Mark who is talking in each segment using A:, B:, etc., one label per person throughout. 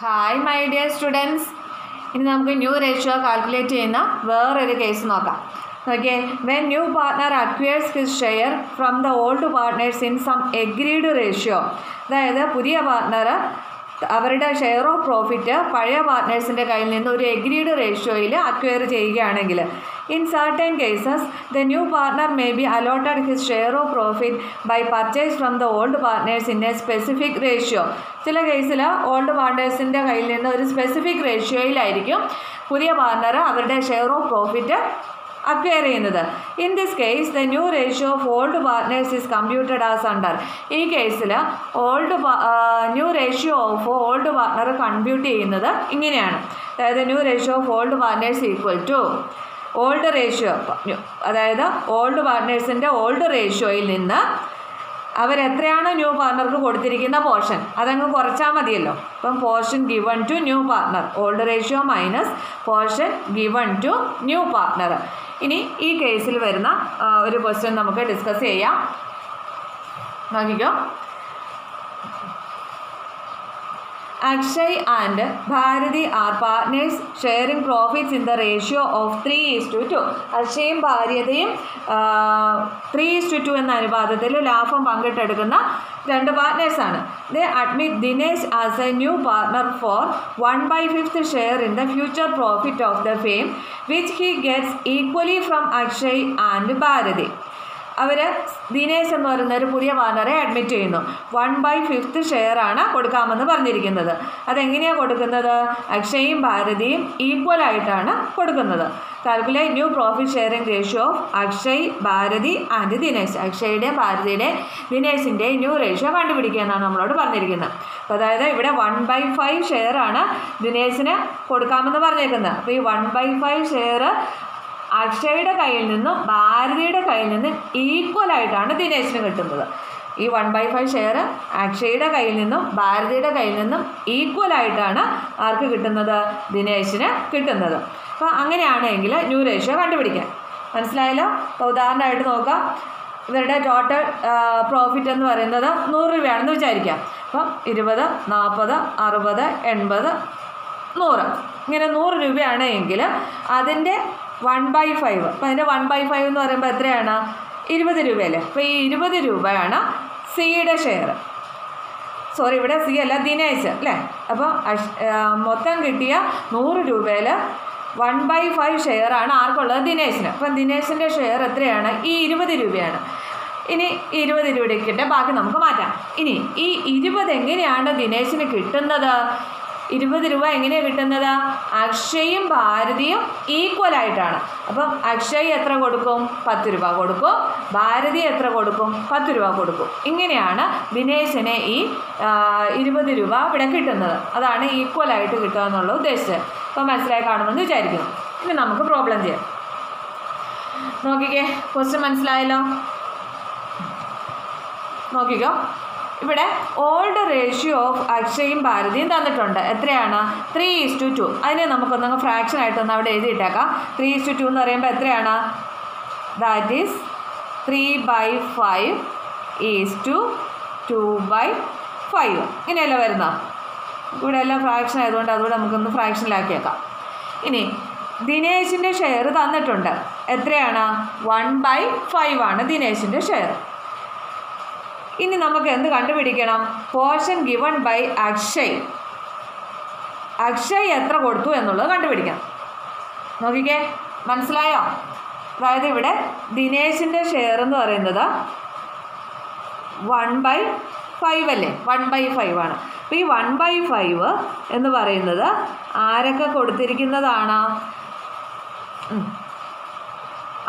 A: Hi my dear students ഇനി നമുക്ക് new ratio calculate ചെയ്യുന്ന വേറൊരു കേസ് നോക്കാം. Okay when new partner acquires his share from the old partners in some agreed ratio അതായത് പുതിയ partner അവരുടെ ഷെയർ ഓഫ് പ്രോഫിറ്റ് പഴയ പാർട്ട്നേഴ്സിന്റെ കയ്യിൽ നിന്ന് ഒരു എഗ്രീഡ് റേഷ്യോയിൽ അക്വയർ ചെയ്യുകയാണെങ്കിൽ in certain cases the new partner may be allotted his share of profit by purchase from the old partners in a specific ratio ചില കേസിൽ ഓൾഡ് പാർട്ട്നേഴ്സിന്റെ കയ്യിൽ നിന്ന് ഒരു സ്പെസിഫിക് റേഷ്യോയിലായിരിക്കും പുതിയ പാർട്ണർ അവരുടെ ഷെയർ ഓഫ് പ്രോഫിറ്റ് അക്വയർ ചെയ്യുന്നത്. In this case the new ratio of old partners is computed as under ഈ കേസിൽ old new ratio of old partner compute ചെയ്യുന്നത് ഇങ്ങനെയാണ്. അതായത് new ratio of old partners equal to old ratio അതായത് old പാർട്ട്നേഴ്സിന്റെ old റേഷ്യോയിൽ നിന്ന് അവരെത്രയാണോ new പാർട്ണർക്ക് കൊടുത്തിരിക്കുന്ന പോർഷൻ? അതങ്ങ് കുറച്ചാൽ മതിയല്ലോ. അപ്പം portion given to new partner old ratio minus portion given to new partner ഇനി ഈ കേസിൽ വരുന്ന ഒരു ക്വസ്റ്റ്യൻ നമുക്ക് ഡിസ്കസ് ചെയ്യാം. നോക്കിക്കോ. Akshay and Bharati are partners sharing profits in the ratio of three is to two അക്ഷയും ഭാര്യതയും ത്രീ ഈസ് ടു ടു എന്ന അനുപാതത്തിൽ ലാഭം പങ്കിട്ടെടുക്കുന്ന രണ്ട് പാർട്ട്നേഴ്സാണ് they admit Dinesh as a new partner for one by fifth share in the future profit of the firm which he gets equally from Akshay and Bharati അവർ ദിനേശ് എന്ന് പറയുന്ന ഒരു പുതിയ പാർട്ണറെ അഡ്മിറ്റ് ചെയ്യുന്നു. വൺ ബൈ ഫിഫ്ത്ത് ഷെയർ ആണ് കൊടുക്കാമെന്ന് പറഞ്ഞിരിക്കുന്നത്. അതെങ്ങനെയാണ് കൊടുക്കുന്നത്? അക്ഷയും ഭാരതിയും ഈക്വൽ ആയിട്ടാണ് കൊടുക്കുന്നത്. Calculate new profit sharing ratio of Akshay Bharati and Dinesh. അക്ഷയുടെയും ഭാരതിയുടെ ദിനേശിന്റെയും ന്യൂ റേഷ്യോ കണ്ടുപിടിക്കുക എന്നാണ് നമ്മളോട് പറഞ്ഞിരിക്കുന്നത്. അപ്പോൾ അതായത് ഇവിടെ വൺ ബൈ ഫൈവ് ഷെയർ ആണ് ദിനേശിന് കൊടുക്കാമെന്ന് പറഞ്ഞേക്കുന്നത്. അപ്പോൾ ഈ വൺ ബൈ ഫൈവ് ഷെയർ അക്ഷയുടെ കയ്യിൽ നിന്നും ഭാരതിയുടെ കയ്യിൽ നിന്നും ഈക്വൽ ആയിട്ടാണ് ദിനേശിന് കിട്ടുന്നത്. ഈ വൺ ബൈ ഫൈവ് ഷെയർ അക്ഷയുടെ കയ്യിൽ നിന്നും ഭാരതിയുടെ കയ്യിൽ നിന്നും ഈക്വൽ ആയിട്ടാണ് ആർക്ക് കിട്ടുന്നത്? ദിനേശിന് കിട്ടുന്നത്. അപ്പോൾ അങ്ങനെയാണെങ്കിൽ ന്യൂ റേഷ്യോ കണ്ടുപിടിക്കാം. മനസ്സിലായല്ലോ? അപ്പോൾ ഉദാഹരണമായിട്ട് നോക്കാം. ഇവരുടെ ടോട്ടൽ പ്രോഫിറ്റ് എന്ന് പറയുന്നത് നൂറ് രൂപയാണെന്ന് വിചാരിക്കാം. അപ്പം ഇരുപത് നാൽപ്പത് അറുപത് എൺപത് നൂറ്. ഇങ്ങനെ നൂറ് രൂപയാണ് എങ്കിൽ അതിന്റെ വൺ ബൈ ഫൈവ് അപ്പം അതിന്റെ വൺ ബൈ ഫൈവ് എന്ന് പറയുമ്പോൾ എത്രയാണ്? ഇരുപത് രൂപയല്ലേ? അപ്പോൾ ഈ ഇരുപത് രൂപയാണ് സിയുടെ ഷെയർ സോറി ഇവിടെ സി അല്ല ദിനേശ് അല്ലേ? അപ്പോൾ മൊത്തം കിട്ടിയ നൂറ് രൂപയിൽ വൺ ബൈ ഫൈവ് ഷെയർ ആണ് ആർക്കുള്ളത്? ദിനേശിന്. അപ്പം ദിനേശിന്റെ ഷെയർ എത്രയാണ്? ഈ ഇരുപത് രൂപയാണ്. ഇനി ഇരുപത് രൂപയുടെ കിട്ടെ ബാക്കി നമുക്ക് മാറ്റാം. ഇനി ഈ ഇരുപത് എങ്ങനെയാണ് ദിനേശിന് കിട്ടുന്നത്? ഇരുപത് രൂപ എങ്ങനെയാണ് കിട്ടുന്നത്? അക്ഷയും ഭാരതിയും ഈക്വൽ ആയിട്ടാണ്. അപ്പം അക്ഷയ് എത്ര കൊടുക്കും? പത്ത് രൂപ കൊടുക്കും. ഭാരതി എത്ര കൊടുക്കും? പത്ത് രൂപ കൊടുക്കും. ഇങ്ങനെയാണ് ദിനേശിന് ഈ ഇരുപത് രൂപ ഇവിടെ കിട്ടുന്നത്. അതാണ് ഈക്വൽ ആയിട്ട് കിട്ടുക എന്നുള്ള ഉദ്ദേശിച്ചത്. അപ്പം മനസ്സിലായി കാണുമെന്ന് വിചാരിക്കുന്നു. ഇനി നമുക്ക് പ്രോബ്ലം ചെയ്യാം. നോക്കിക്കേ ക്വസ്റ്റ്യൻ മനസ്സിലായല്ലോ? നോക്കിക്കോ. ഇവിടെ ഓൾഡ് റേഷ്യോ ഓഫ് അക്ഷയും ഭാരതിയും തന്നിട്ടുണ്ട്. എത്രയാണ്? ത്രീ ഈസ് ടു അതിനെ നമുക്കൊന്നങ്ങ് ഫ്രാക്ഷൻ ആയിട്ടൊന്ന് അവിടെ എഴുതിയിട്ടേക്കാം. ത്രീ ഈസ് ടു എന്ന് പറയുമ്പോൾ എത്രയാണ്? That is three by five is to two by five ഇങ്ങനെയല്ലേ വരുന്ന? ഇവിടെ എല്ലാം ഫ്രാക്ഷൻ ആയതുകൊണ്ട് അതുകൂടെ നമുക്കൊന്ന് ഫ്രാക്ഷനിലാക്കിയേക്കാം ഇനി ദിനേശിന്റെ ഷെയർ തന്നിട്ടുണ്ട്. എത്രയാണ്? വൺ ബൈ ഫൈവ് ആണ് ദിനേശിന്റെ ഷെയർ ഇനി നമുക്ക് എന്ത് കണ്ടുപിടിക്കണം? Portion given by Akshay. Akshay എത്ര കൊടുത്തു എന്നുള്ളത് കണ്ടുപിടിക്കണം നോക്കിക്കേ മനസ്സിലായോ? അതായത് ഇവിടെ ദിനേശിന്റെ ഷെയർ എന്ന് പറയുന്നത് വൺ ബൈ ഫൈവ് അല്ലേ? വൺ ബൈ ഫൈവ് ആണ്. അപ്പോൾ ഈ വൺ ബൈ ഫൈവ് എന്ന് പറയുന്നത് ആരൊക്കെ കൊടുത്തിരിക്കുന്നതാണ്.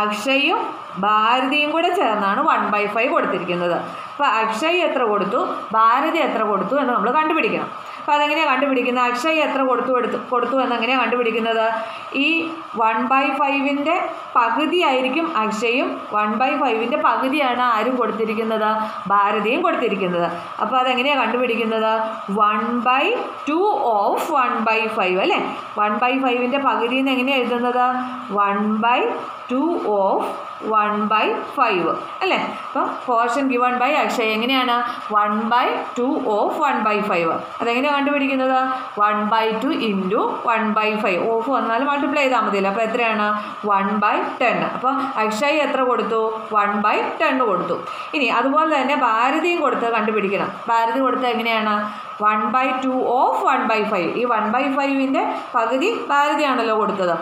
A: അക്ഷയും ഭാരതിയും കൂടെ ചേർന്നാണ് വൺ ബൈ ഫൈവ് കൊടുത്തിരിക്കുന്നത്. അപ്പോൾ അക്ഷയ് എത്ര കൊടുത്തു? ഭാരതി എത്ര കൊടുത്തു എന്ന് നമ്മൾ കണ്ടുപിടിക്കണം. അപ്പോൾ അതെങ്ങനെയാണ് കണ്ടുപിടിക്കുന്നത്? അക്ഷയ് എത്ര കൊടുത്തു എടുത്തു കൊടുത്തു എന്നെങ്ങനെയാണ് കണ്ടുപിടിക്കുന്നത്? ഈ വൺ ബൈ ഫൈവിന്റെ പകുതിയായിരിക്കും അക്ഷയും വൺ ബൈ ഫൈവിന്റെ പകുതിയാണ് ആരും കൊടുത്തിരിക്കുന്നത്? ഭാരതിയും കൊടുത്തിരിക്കുന്നത്. അപ്പോൾ അതെങ്ങനെയാണ് കണ്ടുപിടിക്കുന്നത്? One by two of one by five അല്ലേ? വൺ ബൈ ഫൈവിന്റെ പകുതി എന്ന് എങ്ങനെയാണ് എഴുതുന്നത്? One by two of one by five അല്ലേ അപ്പം പോർഷൻ ഗിവൺ ബൈ അക്ഷയ് എങ്ങനെയാണ് one by two of one by five അതെങ്ങനെയാണ് കണ്ടുപിടിക്കുന്നത് one by two into one by five of വന്നാൽ മൾട്ടിപ്ലൈ ചെയ്താൽ മതിയല്ലോ അപ്പോൾ എത്രയാണ് വൺ ബൈ ടെൻ അപ്പോൾ അക്ഷയ് എത്ര കൊടുത്തു വൺ ബൈ ടെൻ കൊടുത്തു ഇനി അതുപോലെ തന്നെ ഭാരതിയും കൊടുത്ത് കണ്ടുപിടിക്കണം ഭാരതി കൊടുത്ത് എങ്ങനെയാണ് one by two of one by five ഈ വൺ ബൈ ഫൈവിന്റെ പകുതി ഭാരതിയാണല്ലോ കൊടുത്തത്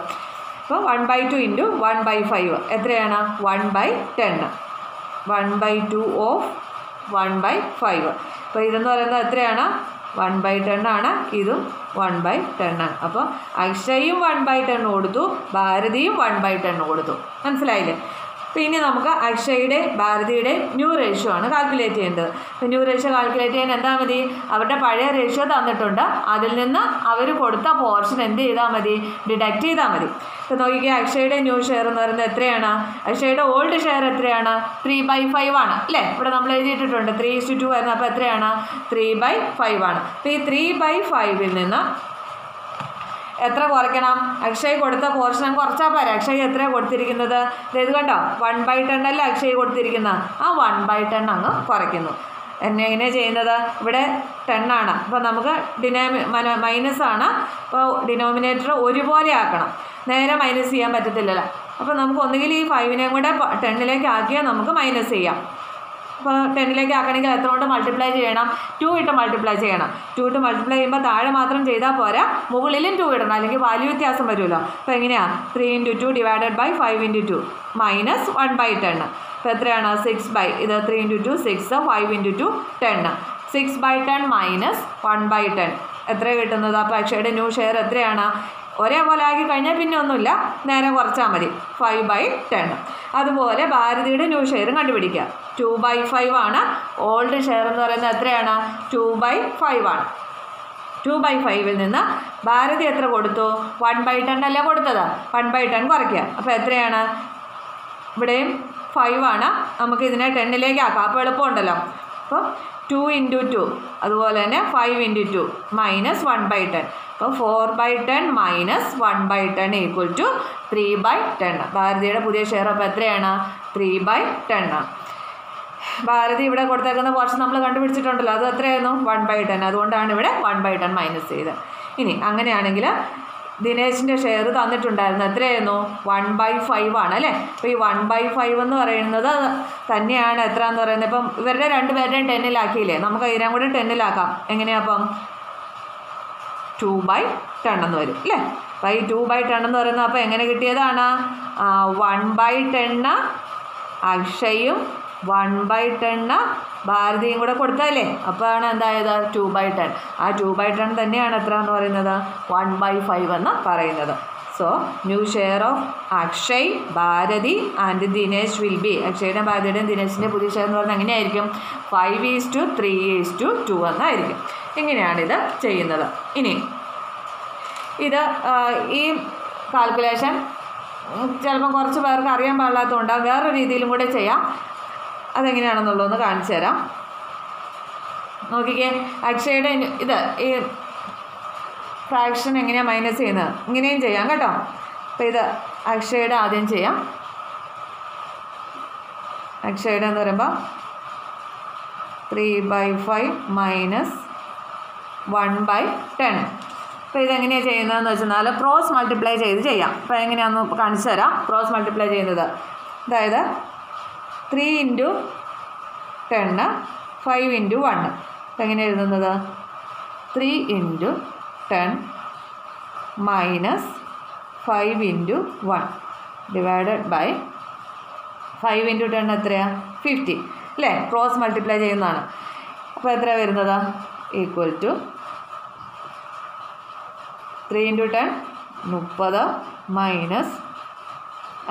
A: അപ്പോൾ one by two into one by five എത്രയാണ്? One by ten one by two of one by five അപ്പോൾ ഇതെന്ന് പറയുന്നത് എത്രയാണ്? വൺ ബൈ ടെൻ ആണ്. ഇതും വൺ ബൈ ടെൻ ആണ്. അപ്പോൾ അക്ഷയും വൺ ബൈ ടെൻ കൊടുത്തു. ഭാരതിയും വൺ ബൈ ടെൻ കൊടുത്തു. മനസ്സിലായില്ലേ? ഇനി നമുക്ക് അക്ഷയുടെ ഭാരതിയുടെ ന്യൂ റേഷ്യോ ആണ് കാൽക്കുലേറ്റ് ചെയ്യേണ്ടത്. അപ്പോൾ ന്യൂ റേഷ്യോ കാൽക്കുലേറ്റ് ചെയ്യാൻ എന്താ മതി? അവരുടെ പഴയ റേഷ്യോ തന്നിട്ടുണ്ട്. അതിൽ നിന്ന് അവർ കൊടുത്ത പോർഷൻ എന്ത് ചെയ്താൽ മതി? ഡിഡക്റ്റ് ചെയ്താൽ മതി. ഇപ്പോൾ നോക്കിക്കുക അക്ഷയുടെ ന്യൂ ഷെയർ എന്ന് പറയുന്നത് എത്രയാണ്? അക്ഷയുടെ ഓൾഡ് ഷെയർ എത്രയാണ്? ത്രീ ബൈ ഫൈവ് ആണ്. അല്ലേ? ഇവിടെ നമ്മൾ എഴുതിയിട്ടിട്ടുണ്ട്. ത്രീ ഇസ്റ്റു ടു ആയിരുന്നു അപ്പോൾ എത്രയാണ്? ത്രീ ബൈ ഫൈവ് ആണ്. അപ്പോൾ ഈ ത്രീ ബൈ ഫൈവിൽ നിന്ന് എത്ര കുറയ്ക്കണം? അക്ഷയ് കൊടുത്ത പോർഷൻ കുറച്ചാൽ പോരാ. അക്ഷയ് എത്ര കൊടുത്തിരിക്കുന്നത്? ഇത് കണ്ടോ? വൺ ബൈ ടെൻ അല്ലേ അക്ഷയ് കൊടുത്തിരിക്കുന്നത്? ആ വൺ ബൈ ടെൻ അങ്ങ് കുറയ്ക്കുന്നു. എന്നെ എങ്ങനെ ചെയ്യുന്നത്? ഇവിടെ ടെൻ ആണ്. അപ്പോൾ നമുക്ക് ഡിനോമി മൈനസ് ആണ്. അപ്പോൾ ഡിനോമിനേറ്റർ ഒരുപോലെ ആക്കണം. നേരെ മൈനസ് ചെയ്യാൻ പറ്റത്തില്ലല്ലോ. അപ്പോൾ നമുക്ക് ഒന്നുകിൽ ഈ ഫൈവിനെയും കൂടെ ടെണ്ണിലേക്ക് ആക്കിയാൽ നമുക്ക് മൈനസ് ചെയ്യാം. അപ്പോൾ ടെന്നിലേക്ക് ആക്കണമെങ്കിൽ എത്ര കൊണ്ട് മൾട്ടിപ്ലൈ ചെയ്യണം? ടു ഇട്ട് മൾട്ടിപ്ലൈ ചെയ്യണം. ടു ഇട്ട് മൾട്ടിപ്ലൈ ചെയ്യുമ്പോൾ താഴെ മാത്രം ചെയ്താൽ പോരാ. മുകളിലും ടു ഇടണം. അല്ലെങ്കിൽ വാല്യൂ വ്യത്യാസം വരുമല്ലോ. അപ്പോൾ എങ്ങനെയാണ് three into two divided by five into two minus one by ten അപ്പോൾ എത്രയാണ്? സിക്സ് ബൈ ഇത് three into two six five into two ten six by ten minus one by ten എത്ര കിട്ടുന്നത്? അപ്പോൾ അക്ഷയുടെ ന്യൂ ഷെയർ എത്രയാണ്? ഒരേപോലെ ആക്കി കഴിഞ്ഞാൽ പിന്നെ ഒന്നുമില്ല. നേരെ കുറച്ചാൽ മതി. ഫൈവ് ബൈ ടെൻ അതുപോലെ ഭാരതിയുടെ ന്യൂ ഷെയറും കണ്ടുപിടിക്കുക. ടു ബൈ ഫൈവ് ആണ്. ഓൾഡ് ഷെയർ എന്ന് പറയുന്നത് എത്രയാണ്? ടു ബൈ ഫൈവ് ആണ്. ടു ബൈ ഫൈവിൽ നിന്ന് ഭാരതി എത്ര കൊടുത്തു? വൺ ബൈ ടെൻ അല്ല കൊടുത്തത്? വൺ ബൈ ടെൻ കുറയ്ക്കുക. അപ്പോൾ എത്രയാണ്? ഇവിടെയും ഫൈവ് ആണ്. നമുക്ക് ഇതിനെ ടെന്നിലേക്ക് ആക്കാം. അപ്പോൾ എളുപ്പമുണ്ടല്ലോ. അപ്പോൾ ടു ഇന്റു ടു അതുപോലെ തന്നെ five into two minus one by ten അപ്പോൾ four by ten minus one by ten equal to three by ten ഭാരതിയുടെ പുതിയ ഷെയർ അപ്പോൾ എത്രയാണ്? ത്രീ ബൈ ടെൻ ആണ്. ഭാരതി ഇവിടെ കൊടുത്തേക്കുന്ന പോർഷൻ നമ്മൾ കണ്ടുപിടിച്ചിട്ടുണ്ടല്ലോ. അത് എത്രയായിരുന്നു? വൺ ബൈ ടെൻ അതുകൊണ്ടാണ് ഇവിടെ വൺ ബൈ ടെൻ മൈനസ് ചെയ്ത് ഇനി അങ്ങനെയാണെങ്കിൽ ദിനേശിന്റെ ഷെയർ തന്നിട്ടുണ്ടായിരുന്നു. എത്രയായിരുന്നു? വൺ ബൈ ഫൈവ് ആണ് അല്ലേ? അപ്പോൾ ഈ വൺ ബൈ ഫൈവ് എന്ന് പറയുന്നത് തന്നെയാണ് എത്ര എന്ന് പറയുന്നത്? ഇപ്പം ഇവരുടെ രണ്ടുപേരുടെയും ടെന്നിലാക്കിയില്ലേ നമുക്ക് ഇതിനും കൂടെ ടെന്നിലാക്കാം എങ്ങനെയാണ് അപ്പം? ടു ബൈ ടെൺ എന്ന് വരും അല്ലേ? അപ്പോൾ ഈ ടു ബൈ ടെൺ എന്ന് പറയുന്നത് അപ്പോൾ എങ്ങനെ കിട്ടിയതാണ്? വൺ ബൈ ടെണ്ണ് അക്ഷയും വൺ ബൈ ടെണ്ണ് ഭാരതിയും കൂടെ കൊടുത്താലേ അപ്പോഴാണ് എന്തായത്? ടു ബൈ ടെൻ ആ ടു ബൈ ടെൻ തന്നെയാണ് എത്ര എന്ന് പറയുന്നത്? വൺ ബൈ ഫൈവ് എന്ന് പറയുന്നത്. So new share of Akshay Bharati and Dinesh will be അക്ഷയുടെ ഭാരതിയുടെയും ദിനേശിന്റെ പുതിയ ഷെയർ എന്ന് പറഞ്ഞാൽ എങ്ങനെയായിരിക്കും? Five is to three is to two എന്നായിരിക്കും. ഇങ്ങനെയാണിത് ചെയ്യുന്നത്. ഇനി ഇത് ഈ കാൽക്കുലേഷൻ ചിലപ്പം കുറച്ച് പേർക്ക് അറിയാൻ പാടില്ലാത്തതുകൊണ്ട് വേറെ രീതിയിലും കൂടെ ചെയ്യാം. അതെങ്ങനെയാണെന്നുള്ളതൊന്ന് കാണിച്ചു തരാം. നോക്കിക്കേ അക്ഷയുടെ ഇത് ഈ ഫ്രാക്ഷൻ എങ്ങനെയാണ് മൈനസ് ചെയ്യുന്നത്? ഇങ്ങനെയും ചെയ്യാം കേട്ടോ. അപ്പോൾ ഇത് അക്ഷയുടെ ആദ്യം ചെയ്യാം. അക്ഷയുടെ എന്ന് പറയുമ്പോൾ three by five minus one by ten അപ്പോൾ ഇതെങ്ങനെയാണ് ചെയ്യുന്നതെന്ന് വെച്ചാൽ ക്രോസ് മൾട്ടിപ്ലൈ ചെയ്ത് ചെയ്യാം. അപ്പോൾ എങ്ങനെയാണെന്ന് കാണിച്ചു തരാം. ക്രോസ് മൾട്ടിപ്ലൈ ചെയ്യുന്നത്. അതായത് three into ten five into one എങ്ങനെ എഴുതുന്നത്? Three into ten minus five into one divided by five into ten എത്രയാണ് ഫിഫ്റ്റി അല്ലേ ക്രോസ് മൾട്ടിപ്ലൈ ചെയ്യുന്നതാണ്. അപ്പോൾ എത്ര വരുന്നത്? Equal to three into ten മുപ്പത് മൈനസ്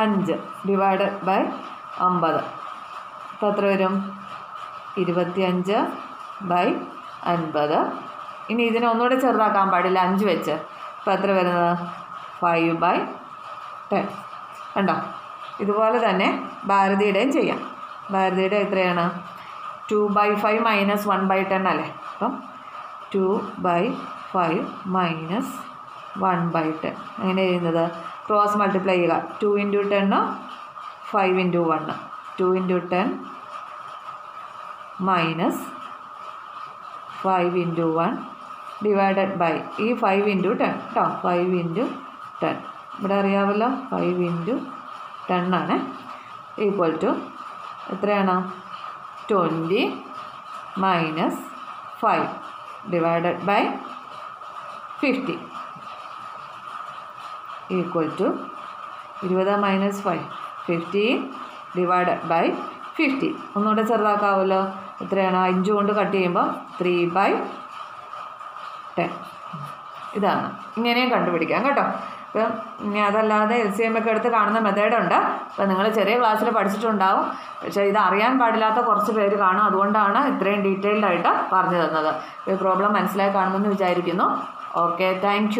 A: അഞ്ച് ഡിവൈഡഡ് ബൈ അമ്പത്. അപ്പോൾ എത്ര വരും? ഇരുപത്തിയഞ്ച് ബൈ അൻപത്. ഇനി ഇതിനെ ഒന്നുകൂടെ ചെറുതാക്കാൻ പാടില്ല. അഞ്ച് വെച്ച്. അപ്പോൾ എത്ര വരുന്നത്? Five by ten. കണ്ടോ? ഇതുപോലെ തന്നെ ഭാരതിയുടെയും ചെയ്യാം. ഭാരതിയുടെ എത്രയാണ്? Two by five minus one by ten അല്ലേ? അപ്പം two by five minus one by ten. അങ്ങനെ ചെയ്യുന്നത് ക്രോസ് മൾട്ടിപ്ലൈ ചെയ്യുക. Two into ten five into one two into ten minus five into one divided by ഈ five into ten കേട്ടോ five into ten ഇവിടെ അറിയാമല്ലോ five into ten ആണ് equal to എത്രയാണ്? Twenty minus five divided by fifty equal to ഇരുപത് minus five fifteen divided by fifty ഒന്നുകൂടെ ചെറുതാക്കാവല്ലോ. എത്രയാണ്? അഞ്ച് കൊണ്ട് കട്ട് ചെയ്യുമ്പോൾ ത്രീ ബൈ ടെൻ ഇതാണ്. ഇങ്ങനെയും കണ്ടുപിടിക്കാം കേട്ടോ. ഇപ്പം ഇനി അതല്ലാതെ എൽ സി എം ഒക്കെ എടുത്ത് കാണുന്ന മെത്തേഡുണ്ട് അപ്പം നിങ്ങൾ ചെറിയ ക്ലാസ്സിൽ പഠിച്ചിട്ടുണ്ടാവും. പക്ഷേ ഇത് അറിയാൻ പാടില്ലാത്ത കുറച്ച് പേര് കാണും. അതുകൊണ്ടാണ് ഇത്രയും ഡീറ്റെയിൽഡ് ആയിട്ട് പറഞ്ഞു തന്നത്. ഈ പ്രോബ്ലം മനസ്സിലായി കാണുമെന്ന് വിചാരിക്കുന്നു. Okay thank